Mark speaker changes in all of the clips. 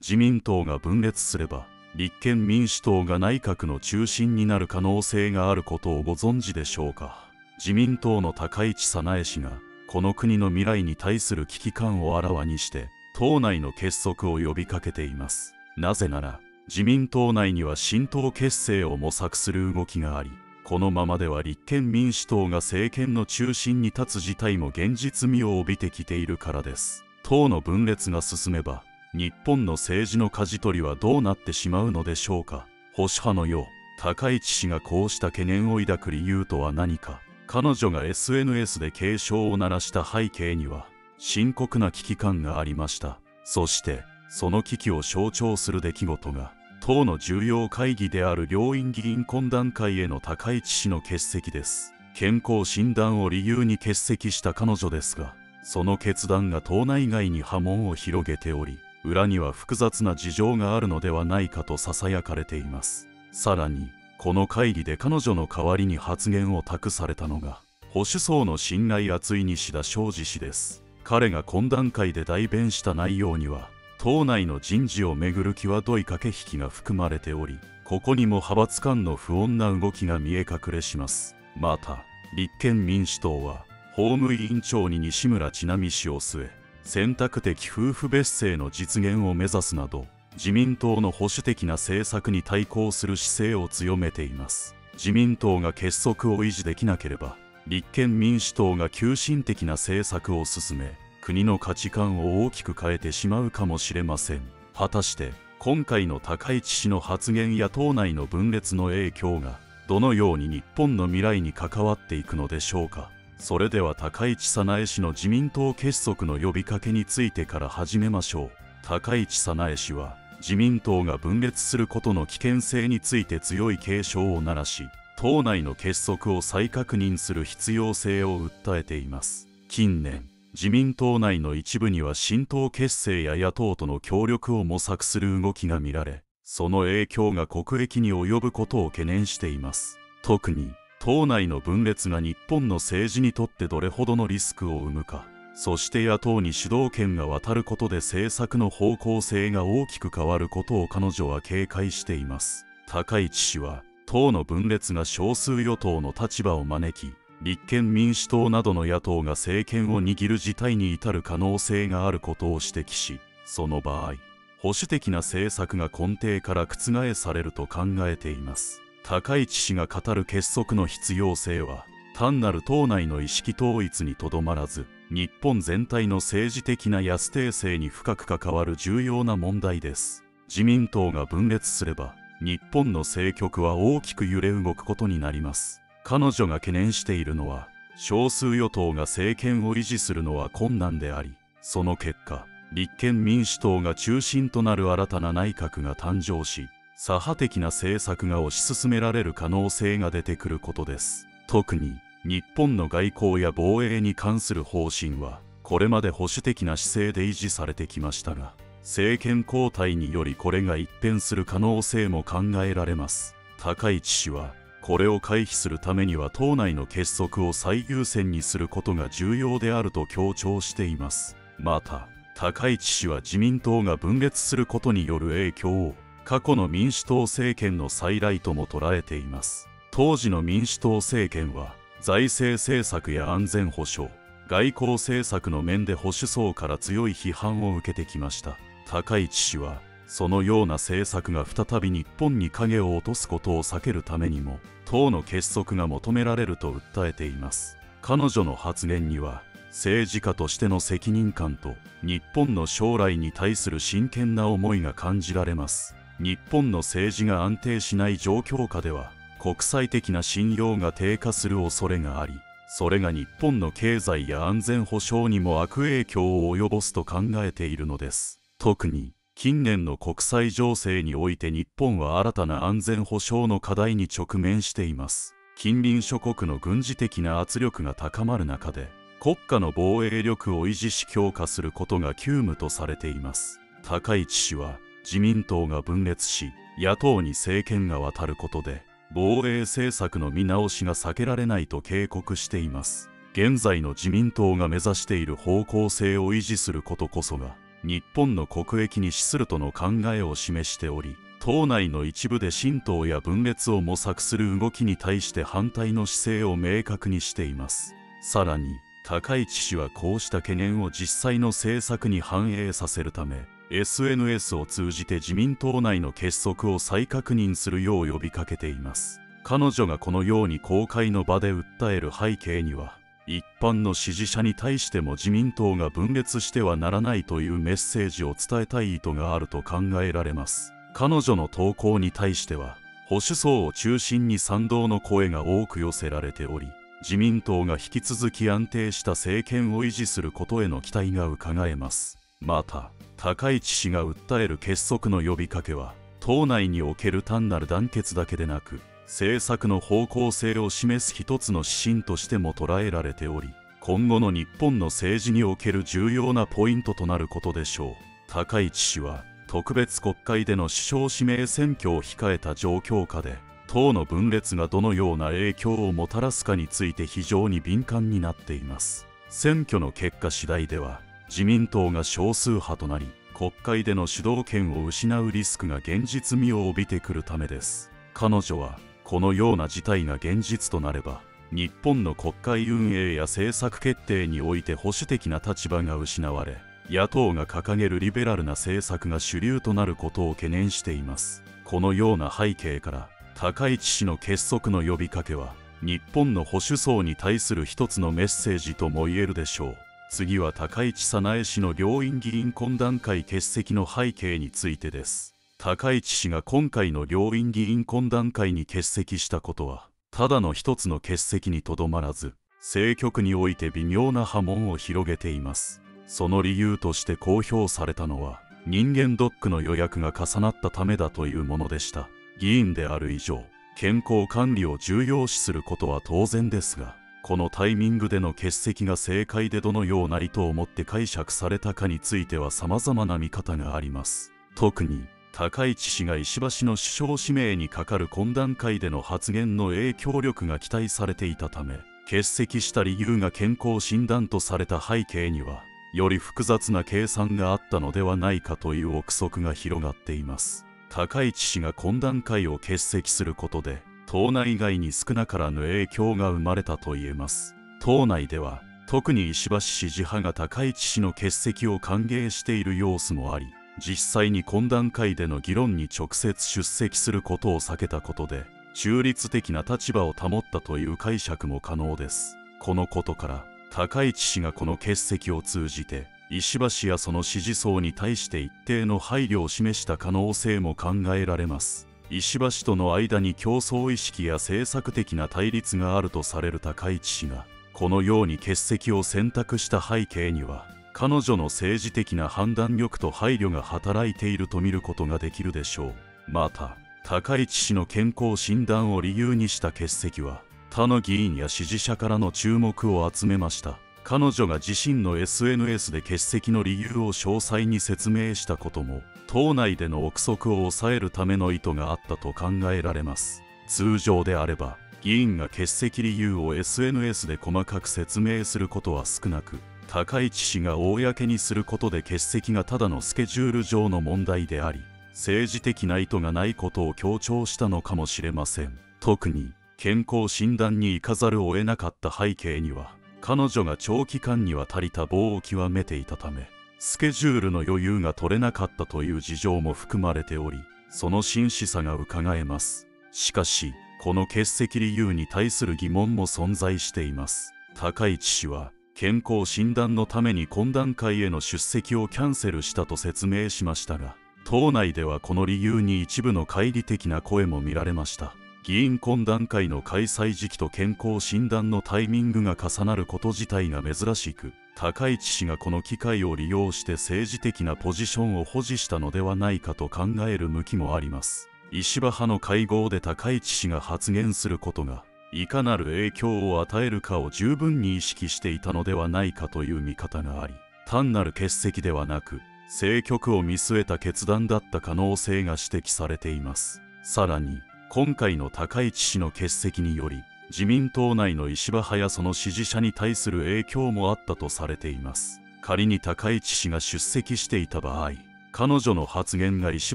Speaker 1: 自民党が分裂すれば立憲民主党が内閣の中心になる可能性があることをご存知でしょうか。自民党の高市早苗氏がこの国の未来に対する危機感をあらわにして党内の結束を呼びかけています。なぜなら自民党内には新党結成を模索する動きがありこのままでは立憲民主党が政権の中心に立つ事態も現実味を帯びてきているからです。党の分裂が進めば日本の政治の舵取りはどうなってしまうのでしょうか？保守派のよう高市氏がこうした懸念を抱く理由とは何か？彼女が SNS で警鐘を鳴らした背景には深刻な危機感がありました。そしてその危機を象徴する出来事が党の重要会議である両院議員懇談会への高市氏の欠席です。健康診断を理由に欠席した彼女ですがその決断が党内外に波紋を広げており裏には複雑な事情があるのではないかとささやかれています。さらにこの会議で彼女の代わりに発言を託されたのが保守層の信頼厚い西田昌司氏です。彼が懇談会で代弁した内容には党内の人事をめぐる際どい駆け引きが含まれておりここにも派閥間の不穏な動きが見え隠れします。また立憲民主党は法務委員長に西村智奈美氏を据え選択的夫婦別姓の実現を目指すなど自民党の保守的な政策に対抗する姿勢を強めています。自民党が結束を維持できなければ立憲民主党が急進的な政策を進め国の価値観を大きく変えてしまうかもしれません。果たして今回の高市氏の発言や党内の分裂の影響がどのように日本の未来に関わっていくのでしょうか。それでは高市早苗氏の自民党結束の呼びかけについてから始めましょう。高市早苗氏は自民党が分裂することの危険性について強い警鐘を鳴らし党内の結束を再確認する必要性を訴えています。近年自民党内の一部には新党結成や野党との協力を模索する動きが見られその影響が国益に及ぶことを懸念しています。特に党内の分裂が日本の政治にとってどれほどのリスクを生むかそして野党に主導権が渡ることで政策の方向性が大きく変わることを彼女は警戒しています。高市氏は党の分裂が少数与党の立場を招き立憲民主党などの野党が政権を握る事態に至る可能性があることを指摘しその場合保守的な政策が根底から覆されると考えています。高市氏が語る結束の必要性は単なる党内の意識統一にとどまらず日本全体の政治的な安定性に深く関わる重要な問題です。自民党が分裂すれば日本の政局は大きく揺れ動くことになります。彼女が懸念しているのは少数与党が政権を維持するのは困難でありその結果立憲民主党が中心となる新たな内閣が誕生し左派的な政策が推し進められる可能性が出てくることです。特に日本の外交や防衛に関する方針はこれまで保守的な姿勢で維持されてきましたが政権交代によりこれが一変する可能性も考えられます。高市氏はこれを回避するためには党内の結束を最優先にすることが重要であると強調しています。また高市氏は自民党が分裂することによる影響を過去の民主党政権の再来とも捉えています。当時の民主党政権は財政政策や安全保障外交政策の面で保守層から強い批判を受けてきました。高市氏はそのような政策が再び日本に影を落とすことを避けるためにも党の結束が求められると訴えています。彼女の発言には政治家としての責任感と日本の将来に対する真剣な思いが感じられます。日本の政治が安定しない状況下では国際的な信用が低下する恐れがありそれが日本の経済や安全保障にも悪影響を及ぼすと考えているのです。特に近年の国際情勢において日本は新たな安全保障の課題に直面しています。近隣諸国の軍事的な圧力が高まる中で国家の防衛力を維持し強化することが急務とされています。高市氏は自民党が分裂し野党に政権が渡ることで防衛政策の見直しが避けられないと警告しています。現在の自民党が目指している方向性を維持することこそが日本の国益に資するとの考えを示しており党内の一部で神道や分裂を模索する動きに対して反対の姿勢を明確にしています。さらに高市氏はこうした懸念を実際の政策に反映させるため SNS を通じて自民党内の結束を再確認するよう呼びかけています。彼女がこのように公開の場で訴える背景には一般の支持者に対しても自民党が分裂してはならないというメッセージを伝えたい意図があると考えられます。彼女の投稿に対しては保守層を中心に賛同の声が多く寄せられており自民党が引き続き安定した政権を維持することへの期待がうかがえます。また高市氏が訴える結束の呼びかけは党内における単なる団結だけでなく政策の方向性を示す一つの指針としても捉えられており今後の日本の政治における重要なポイントとなることでしょう。高市氏は特別国会での首相指名選挙を控えた状況下で党の分裂がどのような影響をもたらすかについて非常に敏感になっています。選挙の結果次第では自民党が少数派となり国会での主導権を失うリスクが現実味を帯びてくるためです。彼女はこのような事態が現実となれば日本の国会運営や政策決定において保守的な立場が失われ野党が掲げるリベラルな政策が主流となることを懸念しています。このような背景から高市氏の結束の呼びかけは日本の保守層に対する一つのメッセージとも言えるでしょう。次は高市早苗氏の両院議員懇談会欠席の背景についてです。高市氏が今回の両院議員懇談会に欠席したことはただの一つの欠席にとどまらず政局において微妙な波紋を広げています。その理由として公表されたのは人間ドックの予約が重なったためだというものでした。議員である以上健康管理を重要視することは当然ですがこのタイミングでの欠席が正解でどのような意図を持って解釈されたかについては様々な見方があります特に高市氏が石橋の首相指名にかかる懇談会での発言の影響力が期待されていたため欠席した理由が健康診断とされた背景にはより複雑な計算があったのではないかという憶測が広がっています高市氏が懇談会を欠席することで党内外に少なからぬ影響が生まれたと言えます。党内では特に石橋氏自派が高市氏の欠席を歓迎している様子もあり実際に懇談会での議論に直接出席することを避けたことで中立的な立場を保ったという解釈も可能です。このことから高市氏がこの欠席を通じて石橋やその支持層に対して一定の配慮を示した可能性も考えられます。石橋との間に競争意識や政策的な対立があるとされる高市氏がこのように欠席を選択した背景には彼女の政治的な判断力と配慮が働いていると見ることができるでしょう。また高市氏の健康診断を理由にした欠席は他の議員や支持者からの注目を集めました。彼女が自身の SNS で欠席の理由を詳細に説明したことも党内での憶測を抑えるための意図があったと考えられます。通常であれば議員が欠席理由を SNS で細かく説明することは少なく高市氏が公にすることで欠席がただのスケジュール上の問題であり政治的な意図がないことを強調したのかもしれません。特に健康診断に行かざるを得なかった背景には彼女が長期間にわたり多忙を極めていたためスケジュールの余裕が取れなかったという事情も含まれておりその真摯さがうかがえます。しかしこの欠席理由に対する疑問も存在しています。高市氏は健康診断のために懇談会への出席をキャンセルしたと説明しましたが党内ではこの理由に一部の乖離的な声も見られました。議員懇談会の開催時期と健康診断のタイミングが重なること自体が珍しく高市氏がこの機会を利用して政治的なポジションを保持したのではないかと考える向きもあります。石破派の会合で高市氏が発言することがいかなる影響を与えるかを十分に意識していたのではないかという見方があり単なる欠席ではなく政局を見据えた決断だった可能性が指摘されています。さらに今回の高市氏の欠席により自民党内の石破派やその支持者に対する影響もあったとされています。仮に高市氏が出席していた場合彼女の発言が石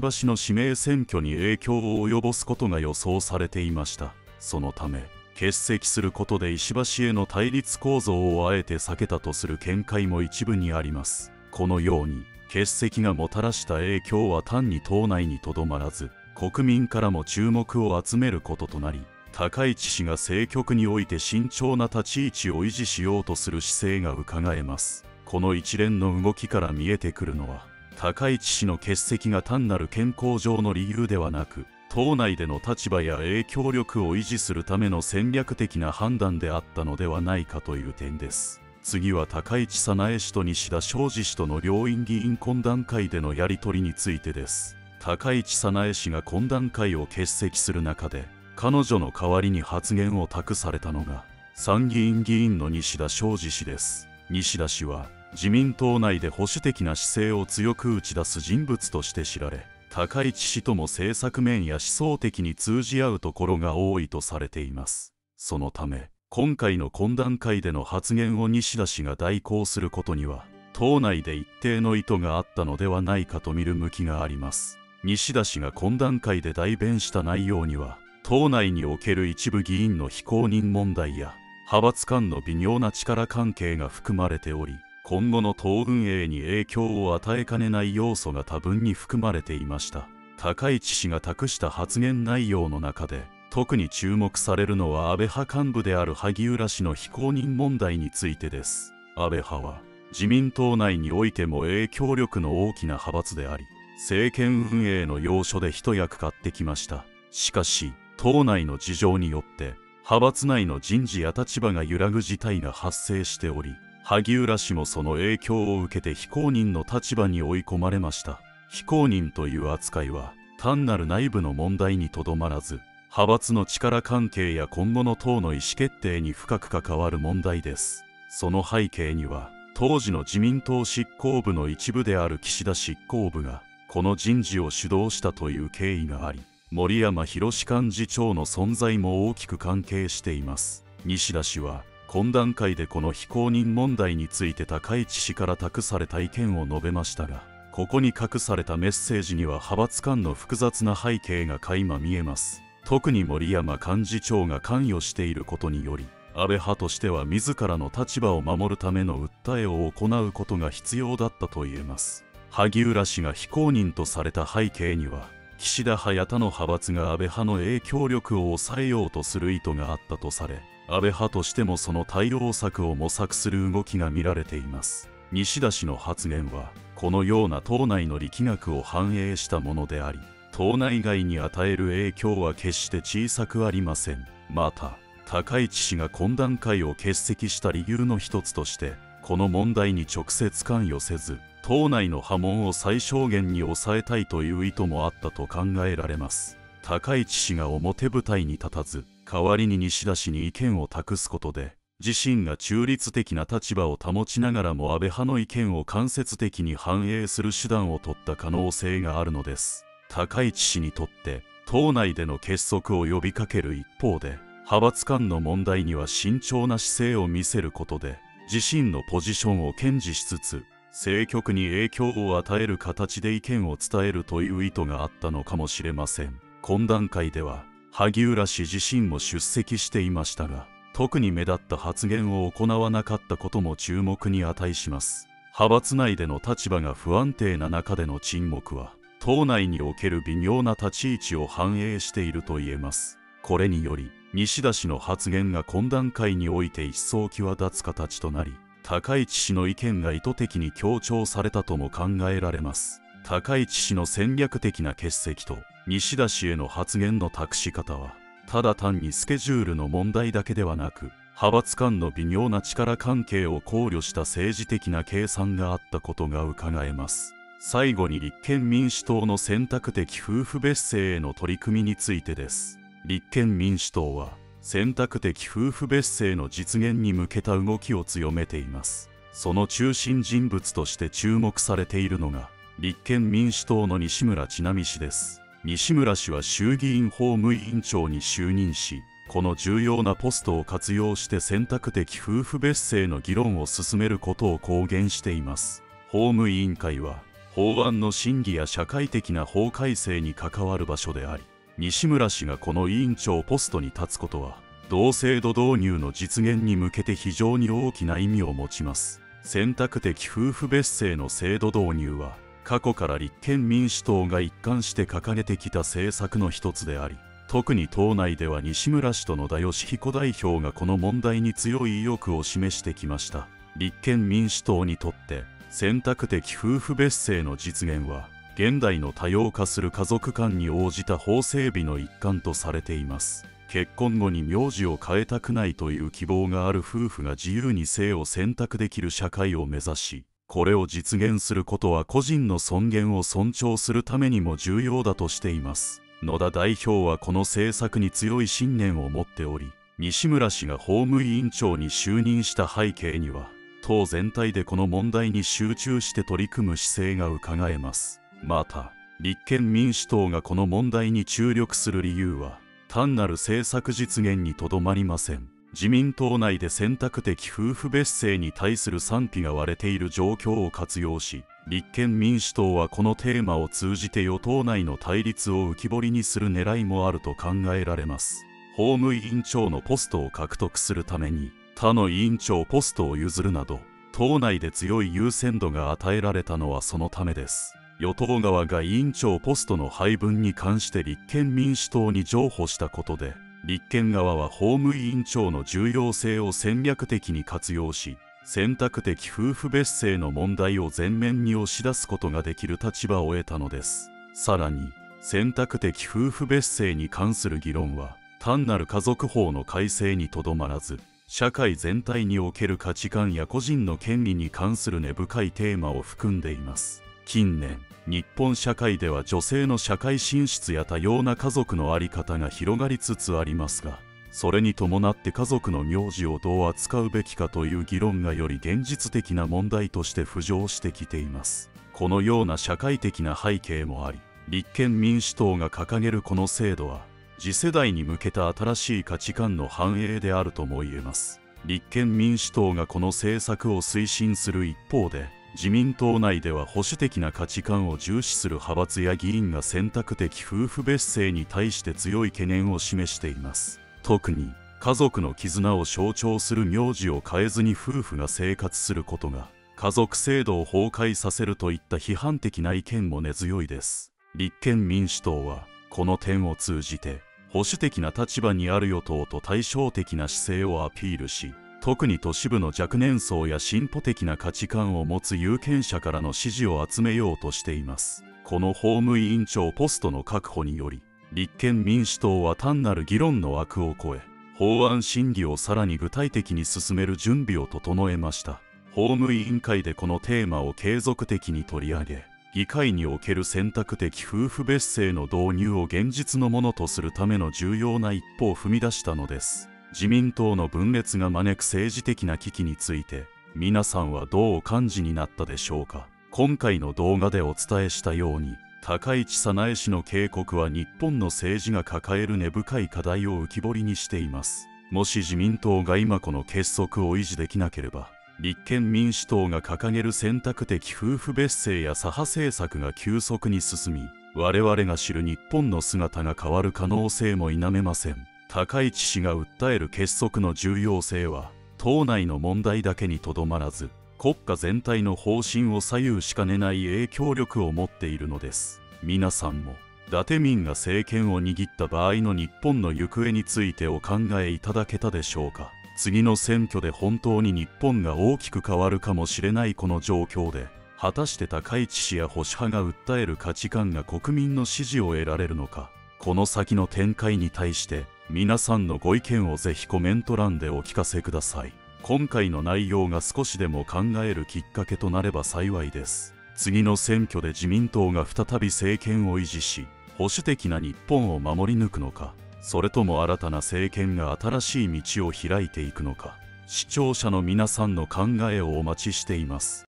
Speaker 1: 破氏の指名選挙に影響を及ぼすことが予想されていました。そのため欠席することで石破氏への対立構造をあえて避けたとする見解も一部にあります。このように欠席がもたらした影響は単に党内にとどまらず国民からも注目を集めることとなり高市氏が政局において慎重な立ち位置を維持しようとする姿勢がうかがえます。この一連の動きから見えてくるのは高市氏の欠席が単なる健康上の理由ではなく党内での立場や影響力を維持するための戦略的な判断であったのではないかという点です。次は高市早苗氏と西田昌司氏との両院議員懇談会でのやり取りについてです。高市早苗氏が懇談会を欠席する中で彼女の代わりに発言を託されたのが参議院議員の西田昌司氏です。西田氏は自民党内で保守的な姿勢を強く打ち出す人物として知られ高市氏とも政策面や思想的に通じ合うところが多いとされています。そのため今回の懇談会での発言を西田氏が代行することには党内で一定の意図があったのではないかと見る向きがあります。西田氏が懇談会で代弁した内容には党内における一部議員の非公認問題や派閥間の微妙な力関係が含まれており今後の党運営に影響を与えかねない要素が多分に含まれていました。高市氏が託した発言内容の中で特に注目されるのは安倍派幹部である萩生田氏の非公認問題についてです。安倍派は自民党内においても影響力の大きな派閥であり政権運営の要所で一役買ってきました。しかし党内の事情によって派閥内の人事や立場が揺らぐ事態が発生しており萩生田氏もその影響を受けて非公認の立場に追い込まれました。非公認という扱いは単なる内部の問題にとどまらず派閥の力関係や今後の党の意思決定に深く関わる問題です。その背景には当時の自民党執行部の一部である岸田執行部がこの人事を主導したという経緯があり森山博幹事長の存在も大きく関係しています。西田氏は懇談会でこの非公認問題について高市氏から託された意見を述べましたがここに隠されたメッセージには派閥間の複雑な背景が垣間見えます。特に森山幹事長が関与していることにより安倍派としては自らの立場を守るための訴えを行うことが必要だったと言えます。萩生田氏が非公認とされた背景には岸田派や他の派閥が安倍派の影響力を抑えようとする意図があったとされ安倍派としてもその対応策を模索する動きが見られています。西田氏の発言はこのような党内の力学を反映したものであり党内外に与える影響は決して小さくありません。また高市氏が懇談会を欠席した理由の一つとしてこの問題に直接関与せず党内の波紋を最小限に抑えたいという意図もあったと考えられます。高市氏が表舞台に立たず代わりに西田氏に意見を託すことで自身が中立的な立場を保ちながらも安倍派の意見を間接的に反映する手段を取った可能性があるのです。高市氏にとって党内での結束を呼びかける一方で派閥間の問題には慎重な姿勢を見せることで自身のポジションを堅持しつつ政局に影響を与える形で意見を伝えるという意図があったのかもしれません。懇談会では萩生田氏自身も出席していましたが特に目立った発言を行わなかったことも注目に値します。派閥内での立場が不安定な中での沈黙は党内における微妙な立ち位置を反映していると言えます。これにより西田氏の発言が懇談会において一層際立つ形となり高市氏の意見が意図的に強調されたとも考えられます。高市氏の戦略的な欠席と西田氏への発言の託し方はただ単にスケジュールの問題だけではなく派閥間の微妙な力関係を考慮した政治的な計算があったことがうかがえます。最後に立憲民主党の選択的夫婦別姓への取り組みについてです。立憲民主党は選択的夫婦別姓の実現に向けた動きを強めています。その中心人物として注目されているのが立憲民主党の西村智奈美氏です。西村氏は衆議院法務委員長に就任しこの重要なポストを活用して選択的夫婦別姓の議論を進めることを公言しています。法務委員会は法案の審議や社会的な法改正に関わる場所であり西村氏がこの委員長ポストに立つことは同制度導入の実現に向けて非常に大きな意味を持ちます。選択的夫婦別姓の制度導入は過去から立憲民主党が一貫して掲げてきた政策の一つであり特に党内では西村氏と野田義彦代表がこの問題に強い意欲を示してきました。立憲民主党にとって選択的夫婦別姓の実現は現代の多様化する家族間に応じた法整備の一環とされています。結婚後に名字を変えたくないという希望がある夫婦が自由に性を選択できる社会を目指しこれを実現することは個人の尊厳を尊重するためにも重要だとしています。野田代表はこの政策に強い信念を持っており西村氏が法務委員長に就任した背景には党全体でこの問題に集中して取り組む姿勢がうかがえます。また立憲民主党がこの問題に注力する理由は単なる政策実現にとどまりません。自民党内で選択的夫婦別姓に対する賛否が割れている状況を活用し立憲民主党はこのテーマを通じて与党内の対立を浮き彫りにする狙いもあると考えられます。法務委員長のポストを獲得するために他の委員長ポストを譲るなど党内で強い優先度が与えられたのはそのためです。与党側が委員長ポストの配分に関して立憲民主党に譲歩したことで立憲側は法務委員長の重要性を戦略的に活用し選択的夫婦別姓の問題を前面に押し出すことができる立場を得たのです。さらに選択的夫婦別姓に関する議論は単なる家族法の改正にとどまらず社会全体における価値観や個人の権利に関する根深いテーマを含んでいます。近年日本社会では女性の社会進出や多様な家族の在り方が広がりつつありますがそれに伴って家族の名字をどう扱うべきかという議論がより現実的な問題として浮上してきています。このような社会的な背景もあり立憲民主党が掲げるこの制度は次世代に向けた新しい価値観の反映であるとも言えます。立憲民主党がこの政策を推進する一方で自民党内では保守的な価値観を重視する派閥や議員が選択的夫婦別姓に対して強い懸念を示しています。特に家族の絆を象徴する名字を変えずに夫婦が生活することが家族制度を崩壊させるといった批判的な意見も根強いです。立憲民主党はこの点を通じて保守的な立場にある与党と対照的な姿勢をアピールし特に都市部の若年層や進歩的な価値観を持つ有権者からの支持を集めようとしています。この法務委員長ポストの確保により立憲民主党は単なる議論の枠を超え法案審議をさらに具体的に進める準備を整えました。法務委員会でこのテーマを継続的に取り上げ議会における選択的夫婦別姓の導入を現実のものとするための重要な一歩を踏み出したのです。自民党の分裂が招く政治的な危機について皆さんはどうお感じになったでしょうか？今回の動画でお伝えしたように高市早苗氏の警告は日本の政治が抱える根深い課題を浮き彫りにしています。もし自民党が今この結束を維持できなければ立憲民主党が掲げる選択的夫婦別姓や左派政策が急速に進み我々が知る日本の姿が変わる可能性も否めません。高市氏が訴える結束の重要性は党内の問題だけにとどまらず国家全体の方針を左右しかねない影響力を持っているのです。皆さんも伊達民が政権を握った場合の日本の行方についてお考えいただけたでしょうか。次の選挙で本当に日本が大きく変わるかもしれないこの状況で果たして高市氏や保守派が訴える価値観が国民の支持を得られるのか。この先の展開に対して皆さんのご意見をぜひコメント欄でお聞かせください。今回の内容が少しでも考えるきっかけとなれば幸いです。次の選挙で自民党が再び政権を維持し保守的な日本を守り抜くのかそれとも新たな政権が新しい道を開いていくのか視聴者の皆さんの考えをお待ちしています。